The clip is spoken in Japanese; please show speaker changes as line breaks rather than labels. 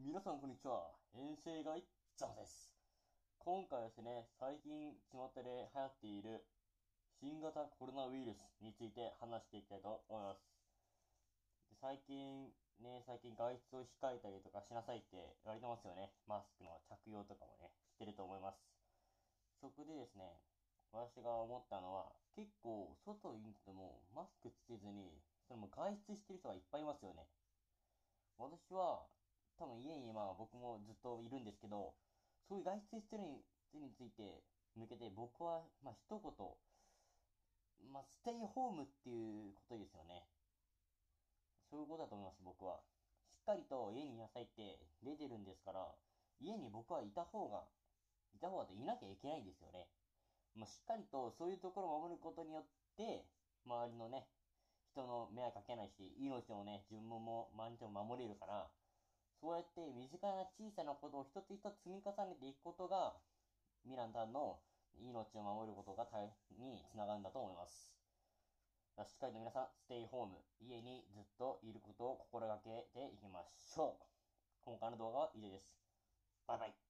皆さんこんにちは。遠征外ザマです。今回はですね、最近巷で流行っている新型コロナウイルスについて話していきたいと思います。最近ね、最近外出を控えたりとかしなさいって言われてますよね。マスクの着用とかもね、してると思います。そこでですね、私が思ったのは、結構外に出てもマスクつけずに、それも外出してる人がいっぱいいますよね。私は多分家にまあ僕もずっといるんですけど、そういう外出してる人について向けて僕は、まあ一言、まあステイホームっていうことですよね。そういうことだと思います、僕は。しっかりと家にいなさいって出てるんですから、家に僕はいた方が、いた方がといなきゃいけないんですよね。まあ、しっかりとそういうところを守ることによって、周りのね、人の迷惑かけないし、命をね、自分も周りも守れるから、そうやって身近な小さなことを一つ一つ積み重ねていくことが、ミランさんの命を守ることが大につながるんだと思います。しっかりと皆さん、ステイホーム、家にずっといることを心がけていきましょう。今回の動画は以上です。バイバイ。